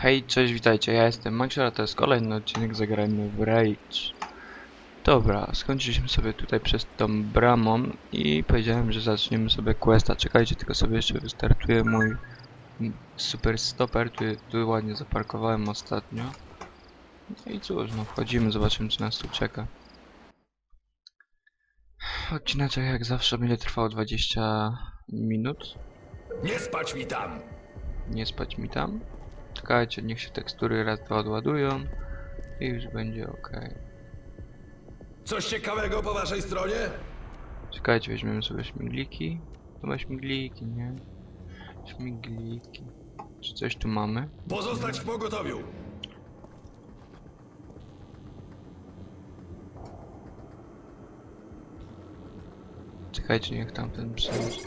Hej, cześć, witajcie, ja jestem Maxer, a to jest kolejny odcinek Zagrajmy w Rage. Dobra, skończyliśmy sobie tutaj przez tą bramą i powiedziałem, że zaczniemy sobie questa. Czekajcie, tylko sobie jeszcze wystartuję mój super stoper, tu, tu ładnie zaparkowałem ostatnio. No i cóż, no wchodzimy, zobaczymy czy nas tu czeka. Odcineczek jak zawsze będzie trwał 20 minut. Nie spać mi tam! nie spać mi tam. Czekajcie, niech się tekstury raz, dwa odładują i już będzie ok. Coś ciekawego po waszej stronie? Czekajcie, weźmiemy sobie śmigliki. Chyba śmigliki, nie? Śmigliki. Czy coś tu mamy? Pozostać w pogotowiu! Czekajcie, niech tamten przyjdzie.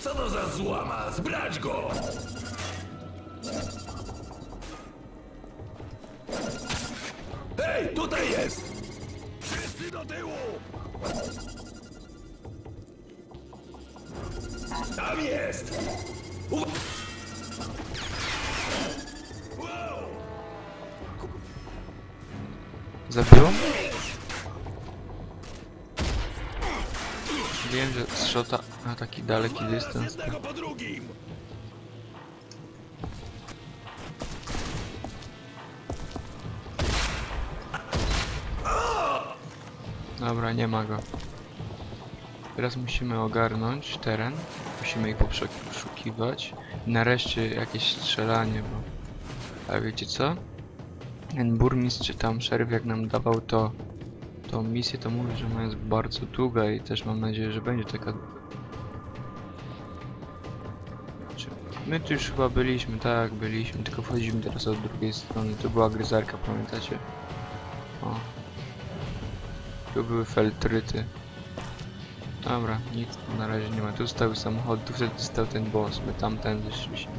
Co to za złama? Zbrać go! Hej, tutaj jest! Wszyscy do tyłu! Tam jest! U... Wow! Zabiło? Wiem, że z shota na taki daleki dystans. Jednego po drugim! Dobra, nie ma go. Teraz musimy ogarnąć teren. Musimy ich poszukiwać. Nareszcie jakieś strzelanie, bo... A wiecie co? Ten burmistrz czy tam szeryf jak nam dawał to... Tą misję to mówi, że ona jest bardzo długa i też mam nadzieję, że będzie taka... My tu już chyba byliśmy, tak, byliśmy, tylko wchodzimy teraz od drugiej strony. To była gryzarka, pamiętacie? O, tu były feltryty. Dobra, nic na razie nie ma. Tu stały samochody, tu wtedy stał ten boss. My tamtędy szliśmy.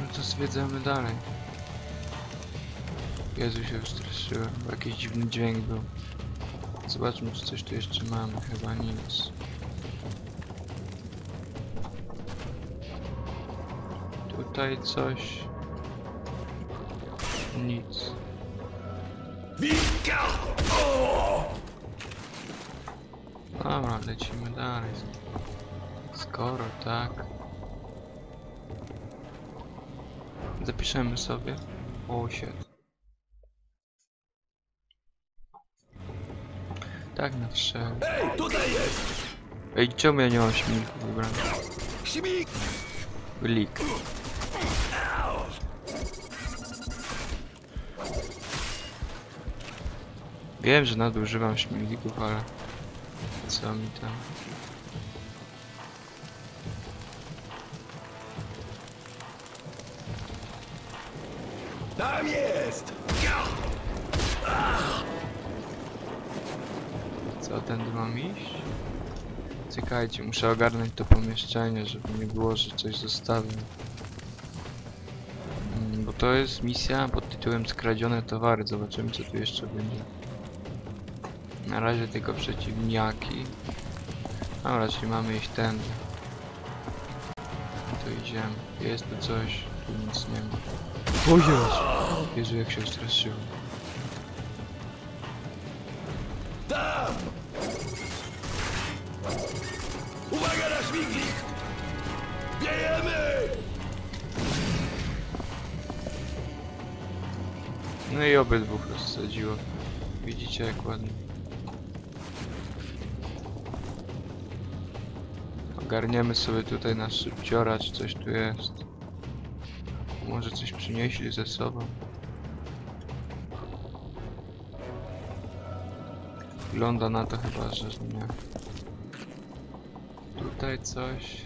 No to zwiedzamy dalej. Jezu się wystraszyłem, bo jakiś dziwny dźwięk był. Zobaczmy, czy coś tu jeszcze mamy. Chyba nic. Tutaj coś. Nic. Dobra, lecimy dalej. Skoro tak. Zapiszemy sobie. O, shit. Tak na wszelki. Hej, tutaj jest! Ej, czemu ja nie mam śmigów wybranych? Śmig! Wiem, że nadużywam śmiglików, ale co mi tam? Tam jest! Co tędy mam iść? Czekajcie, muszę ogarnąć to pomieszczenie, żeby nie było, że coś zostawię. To jest misja pod tytułem Skradzione towary. Zobaczymy co tu jeszcze będzie. Na razie tylko przeciwniaki. Dobra, czyli mamy iść tędy. Tu idziemy. Jest tu coś. Tu nic nie ma. O Jezu! Jak się straszyłem. Tam! Uwaga na śmiglik! Wiejemy! No i obydwóch rozsadziło. Widzicie jak ładnie. Ogarniemy sobie tutaj nasz szybciora, czy coś tu jest. Może coś przynieśli ze sobą. Wygląda na to chyba, że nie. Tutaj coś.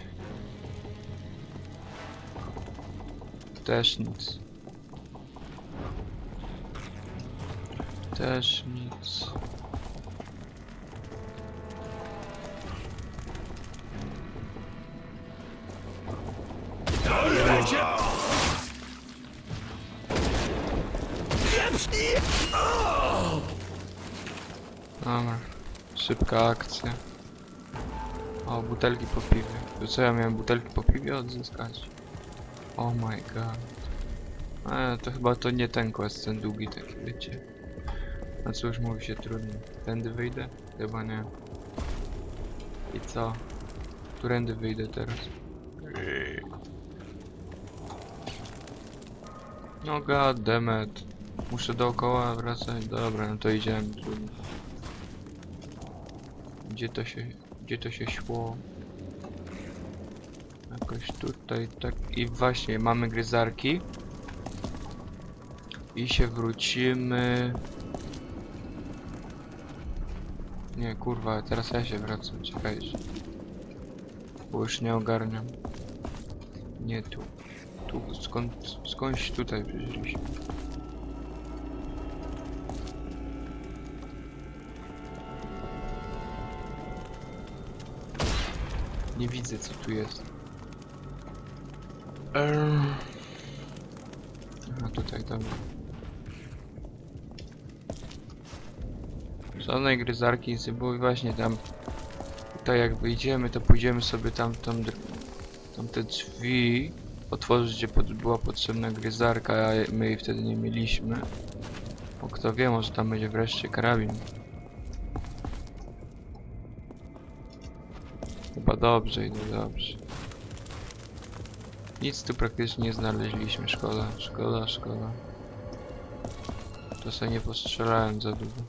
Też nic. Też nic. Dobra. Szybka akcja. O, butelki po piwie. To co, ja miałem butelki po piwie odzyskać? Oh my god. E, to chyba to nie ten quest, ten długi taki, wiecie. No cóż, mówi się trudno. Tędy wyjdę? Chyba nie. I co? Którędy wyjdę teraz? No god damn it. Muszę dookoła wracać. Dobra, no to idziemy. Trudno. Gdzie to się... Gdzie to się szło? Jakoś tutaj, tak. I właśnie, mamy gryzarki. I się wrócimy... Nie, kurwa, teraz ja się wracam, czekajcie. Bo już nie ogarniam. Nie tu. Tu, skąd, skądś tutaj przyszliśmy. Nie widzę co tu jest. A tutaj, dobra. Żadnej gryzarki i właśnie tam Tutaj jak wyjdziemy to pójdziemy sobie tam, tam te drzwi otworzyć gdzie pod, była potrzebna gryzarka, a my jej wtedy nie mieliśmy. Bo kto wie, może tam będzie wreszcie karabin. Chyba dobrze, idę dobrze. Nic tu praktycznie nie znaleźliśmy, szkoda, szkoda, szkoda. To sobie nie postrzelałem za długo.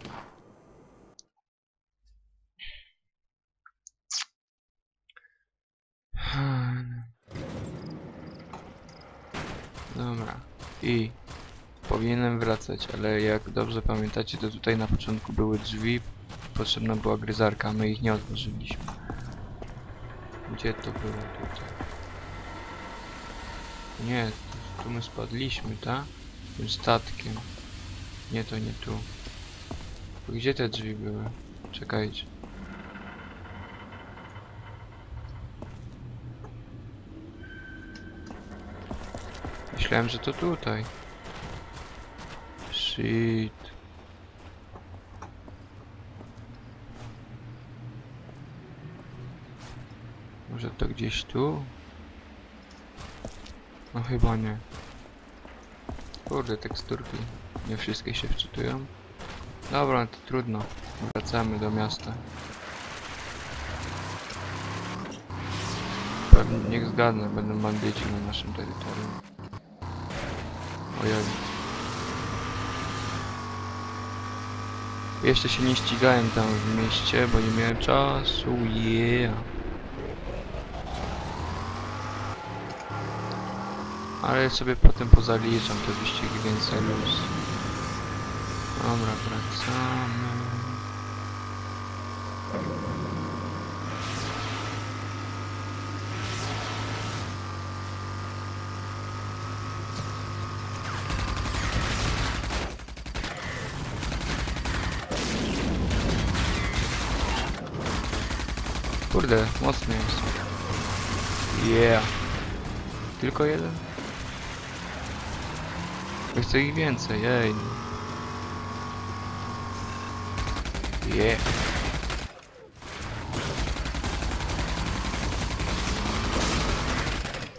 Dobra. I powinienem wracać, ale jak dobrze pamiętacie, to tutaj na początku były drzwi. Potrzebna była gryzarka, my ich nie otworzyliśmy. Gdzie to było tutaj? Nie, tu my spadliśmy, tak? Tym statkiem. Nie, to nie tu. Gdzie te drzwi były? Czekajcie. Myślałem, że to tutaj. Shit. Może to gdzieś tu? No chyba nie. Kurde, teksturki. Nie wszystkie się wczytują. Dobra, no to trudno. Wracamy do miasta. Pewnie, niech zgadnę, będą bandyci na naszym terytorium. Ojej. Jeszcze się nie ścigałem tam w mieście, bo nie miałem czasu, yeah. Ale sobie potem pozaliczam te wyścigi, więc luz. Dobra, wracamy. Kurde, mocny jest. Yeah. Tylko jeden? Chcę ich więcej, jej. Yeah.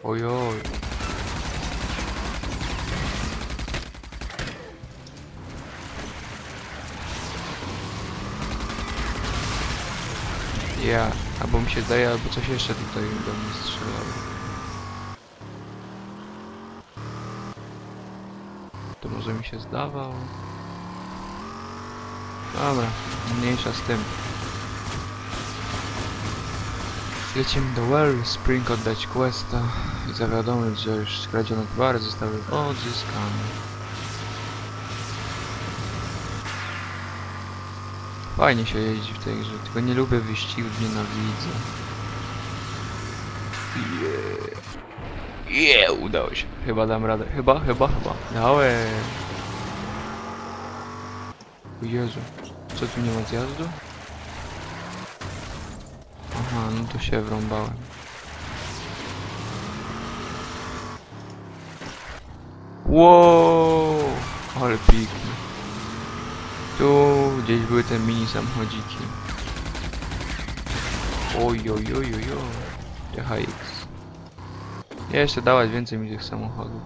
Ojoj. Ja, albo mi się zdaje, albo coś jeszcze tutaj do mnie strzelało. Może mi się zdawało. Dobra, mniejsza z tym. Lecimy do Well Spring oddać questa i zawiadomić, że już skradzione towary zostały odzyskane. Fajnie się jeździ w tej grze, tylko nie lubię wyścigów, nienawidzę. Yeah. Yeah, udało się. Chyba dam radę. Chyba, chyba, chyba. Dałem. O Jezu. Co tu nie ma zjazdu? Aha, no to się wrąbałem. Wow, ale pięknie. Tu gdzieś były te mini samochodziki. Oj, oj, oj, oj, oj. THX. Jeszcze dawać więcej mi tych samochodów.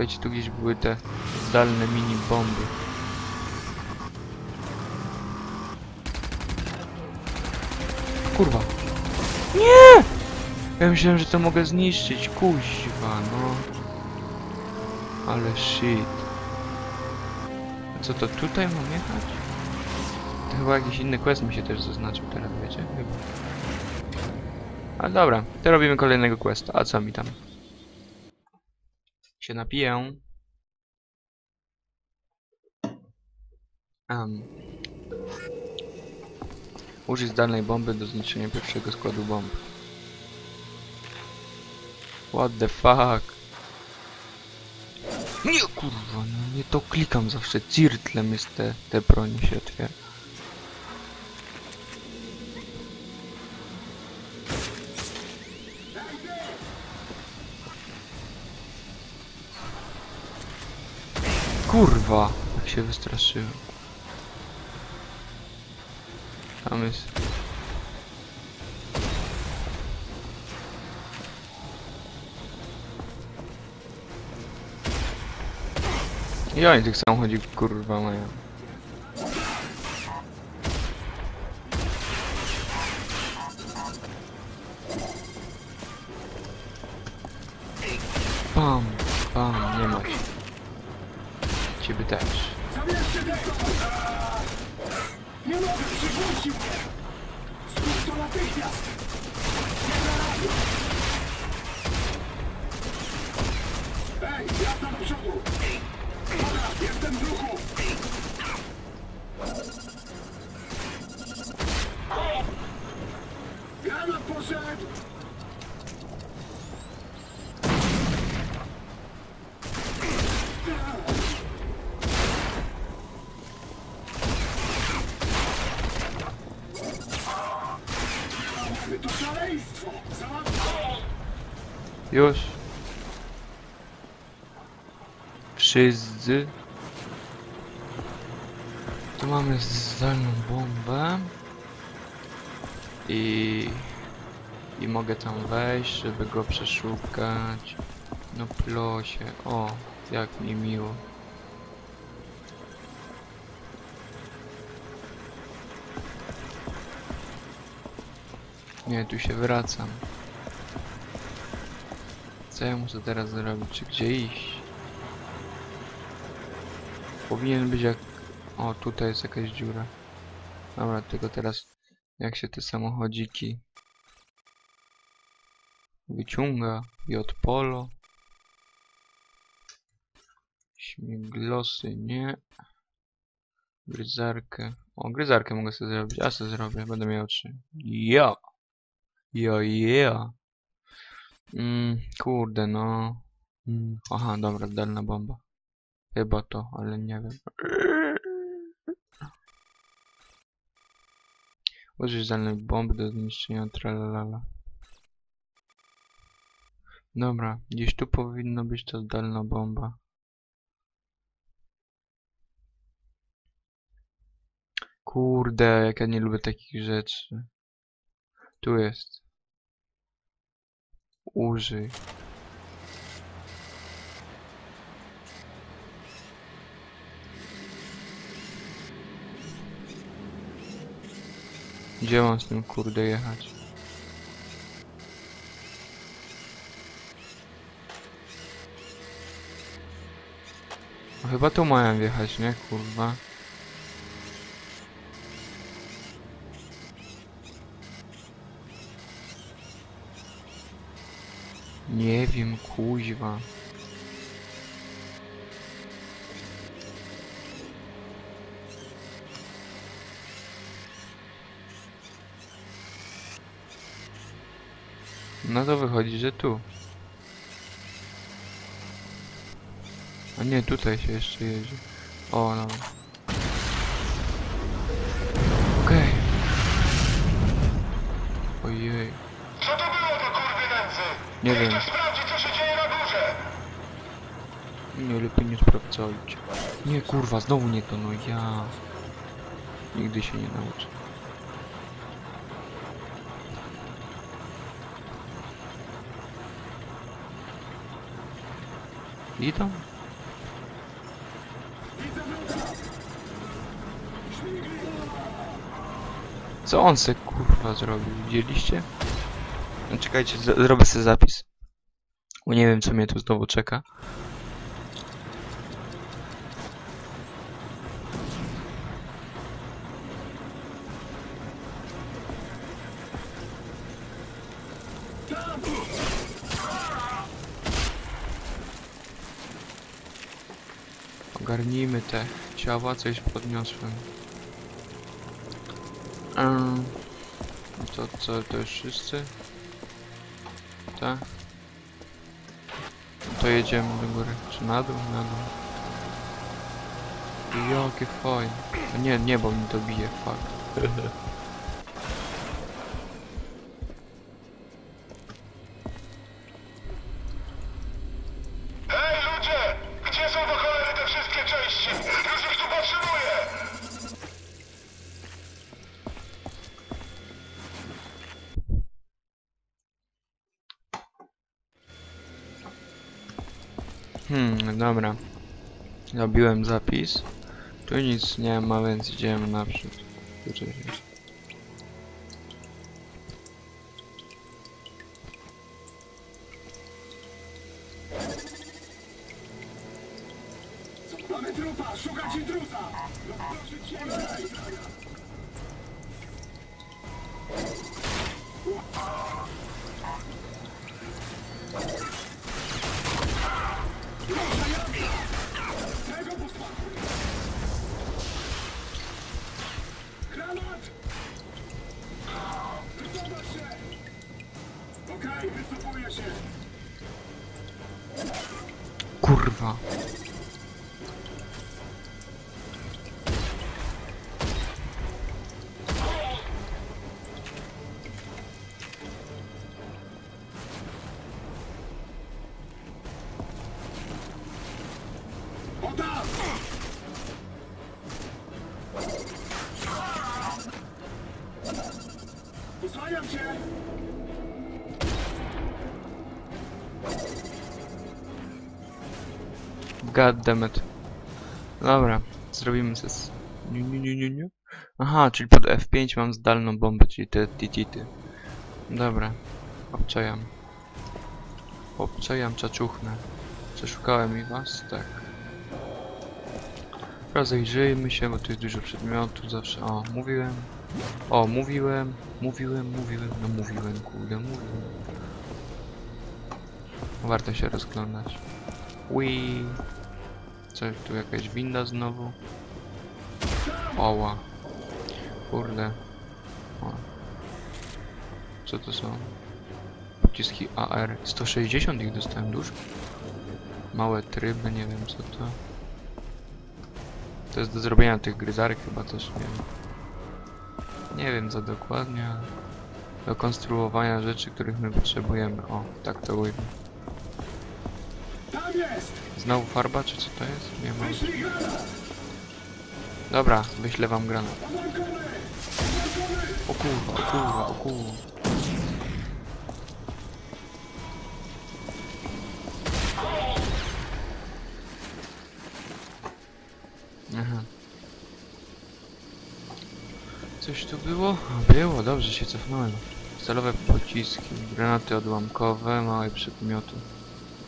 Wiecie, tu gdzieś były te zdalne mini bomby. Kurwa. Nie! Ja myślałem, że to mogę zniszczyć. Kuźwa, no. Ale shit. Co to tutaj mam jechać? To chyba jakiś inny quest mi się też zaznaczył teraz, wiecie? Chyba. A dobra, to robimy kolejnego questa. A co mi tam? Się napiję. Um. Użyj zdalnej bomby do zniszczenia pierwszego składu bomb. What the fuck? Nie kurwa, no nie to klikam zawsze. Cirtlem jest te, te się otwiera. Kurwa, jak się wystraszyłem. Tam jest. I oni tych samochodzi kurwa mają. Pam, Już. Wszyscy. Tu mamy zdalną bombę. I... I mogę tam wejść, żeby go przeszukać. No plosie. O, jak mi miło. Nie, tu się wracam. Co ja muszę teraz zrobić? Czy gdzie iść? Powinien być jak... O, tutaj jest jakaś dziura. Dobra, tylko teraz jak się te samochodziki wyciąga i od polo. Śmiglosy nie. Gryzarkę. O, gryzarkę mogę sobie zrobić. A sobie zrobię, będę miał trzy. Ja! Ja, ja! Mm, kurde, no. Mm, aha, dobra, zdalna bomba. Chyba to, ale nie wiem. Użyj zdalnej bomby do zniszczenia tralalala. Dobra, gdzieś tu powinno być ta zdalna bomba. Kurde, jak ja nie lubię takich rzeczy. Tu jest. Użyj. Gdzie mam z tym kurde jechać? No chyba tu mają wjechać, nie? Kurwa. Nie wiem, kuźwa. No to wychodzi, że tu. A nie, tutaj się jeszcze jedzie. O, no. Nie wiem. Nie, lepiej nie sprawdzajcie. Nie, kurwa, znowu nie to, no ja... Nigdy się nie nauczę. I tam? Co on se kurwa zrobił? Widzieliście? Czekajcie, zrobię sobie zapis. Bo nie wiem co mnie tu znowu czeka. Ogarnijmy te ciała, coś podniosłem. No to co, to już wszyscy? Tak? To jedziemy do góry. Czy na dół? Na dół. Jakie fajne. A Nie, nie, bo mi to bije, fuck. Hej ludzie! Gdzie są do cholery te wszystkie części? Dobra. Zrobiłem zapis. Tu nic nie ma, więc idziemy naprzód. Posłaniam cię! God damn it. Dobra, zrobimy se s- niu, niu, niu, niu, niu. Aha, czyli pod F5 mam zdalną bombę, czyli te titity. Dobra, obczajam. Obczajam czaczuchnę. Przeszukałem i was? Tak. Rozejrzyjmy się, bo tu jest dużo przedmiotów zawsze. O, mówiłem. O, mówiłem, mówiłem, mówiłem, no mówiłem, kurde, mówiłem. Warto się rozglądać. Wii. Coś tu jakaś winda znowu. Oła. Kurde. O. Co to są? Pociski AR. 160 ich dostałem dużo. Małe tryby, nie wiem co to. To jest do zrobienia tych gryzarek chyba też, nie wiem. Nie wiem co dokładnie, ale do konstruowania rzeczy, których my potrzebujemy. O, tak to ujmę. Znowu farba, czy co to jest? Nie ma. Wyślij granat! Dobra, wyślę wam granat. O kurwa, o kurwa, o kurwa. Aha. Coś tu było? Było, dobrze się cofnąłem. Celowe pociski, granaty odłamkowe, małe przedmioty.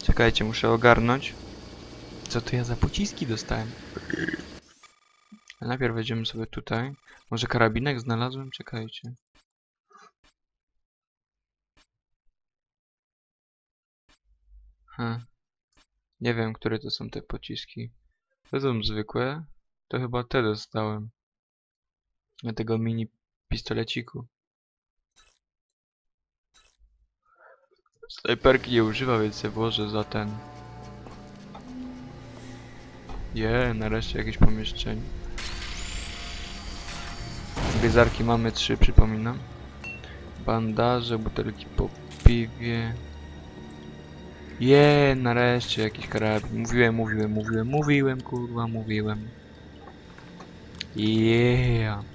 Czekajcie, muszę ogarnąć. Co to ja za pociski dostałem? Najpierw wejdziemy sobie tutaj. Może karabinek znalazłem? Czekajcie. Hm. Nie wiem, które to są te pociski. To są zwykłe. To chyba te dostałem. Tego mini pistoleciku. Snajperki nie używa, więc się włożę za ten. Je, nareszcie jakieś pomieszczenie. Gryzarki mamy trzy, przypominam. Bandaże, butelki po piwie. Je, nareszcie jakiś karabin. Mówiłem, mówiłem, mówiłem, mówiłem, kurwa, mówiłem. Yeah.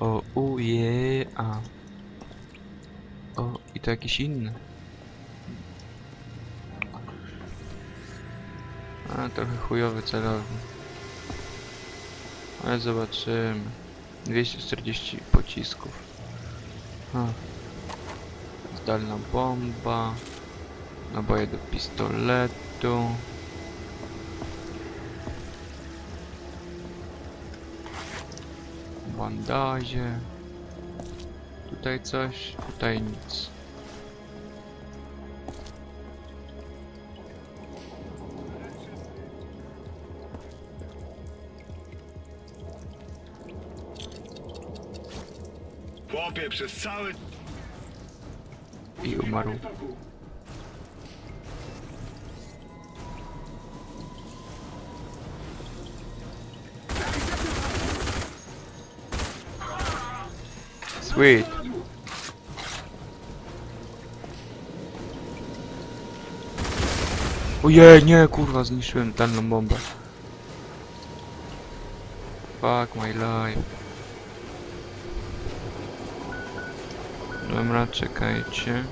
O, u, yeah. O, i to jakiś inny. A, trochę chujowy celownik. Ale zobaczymy. 240 pocisków. A. Zdalna bomba. Naboje do pistoletu. Bandaże. Tutaj coś, tutaj nic. Chłopie, przez cały... I umarł. Sweet. Ojej, nie, kurwa, zniszczyłem dalną bombę. Fuck my life. Dobra, czekajcie.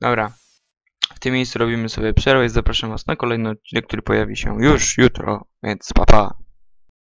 Dobra. W tym miejscu robimy sobie przerwę i zapraszam was na kolejny odcinek, który pojawi się już jutro, więc papa. Pa.